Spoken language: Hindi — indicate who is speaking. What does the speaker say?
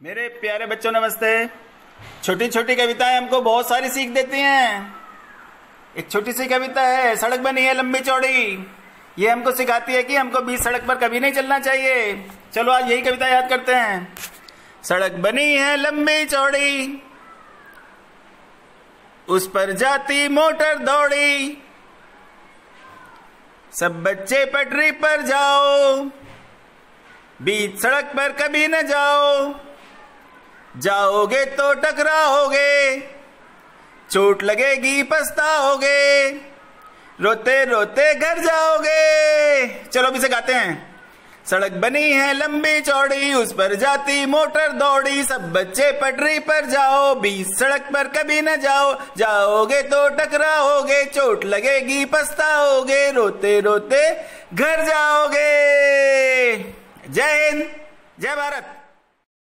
Speaker 1: मेरे प्यारे बच्चों, नमस्ते। छोटी छोटी कविताएँ हमको बहुत सारी सीख देती हैं। एक छोटी सी कविता है, सड़क बनी है लंबी चौड़ी। ये हमको सिखाती है कि हमको बीच सड़क पर कभी नहीं चलना चाहिए। चलो, आज यही कविता याद करते हैं। सड़क बनी है लंबी चौड़ी, उस पर जाती मोटर दौड़ी। सब बच्चे पटरी पर जाओ, बीच सड़क पर कभी न जाओ। जाओगे तो टकराओगे, चोट लगेगी, पछताओगे, रोते रोते घर जाओगे। चलो अभी से गाते हैं। सड़क बनी है लंबी चौड़ी, उस पर जाती मोटर दौड़ी, सब बच्चे पटरी पर जाओ बीच सड़क पर कभी न जाओ, जाओगे तो टकराओगे, चोट लगेगी, पछताओगे, रोते रोते घर जाओगे। जय हिंद, जय भारत।